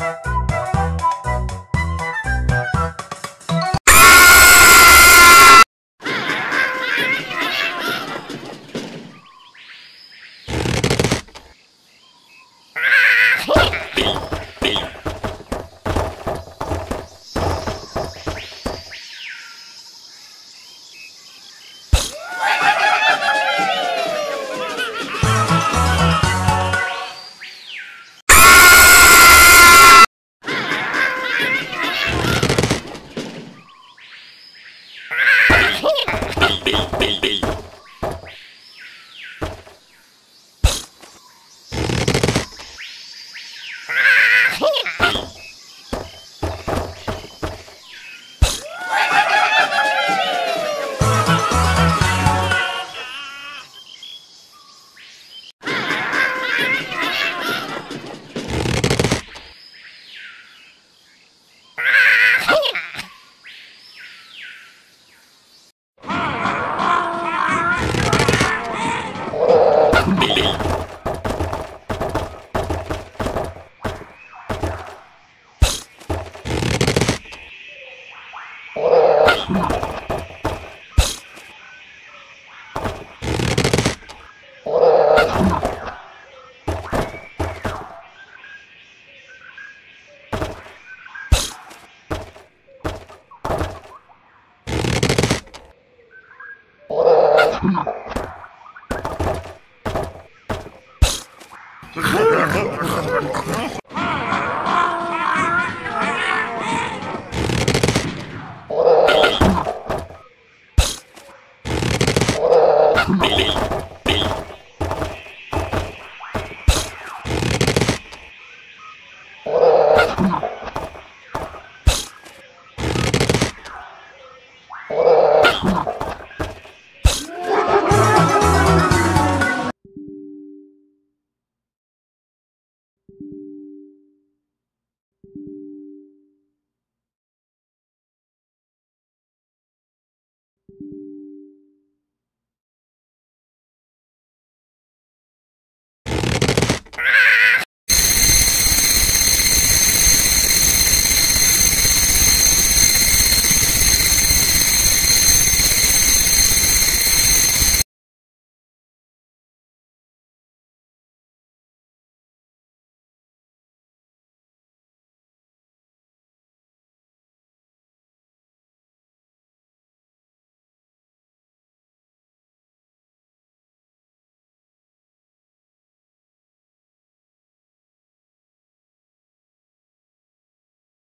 Bye. Come on. thank you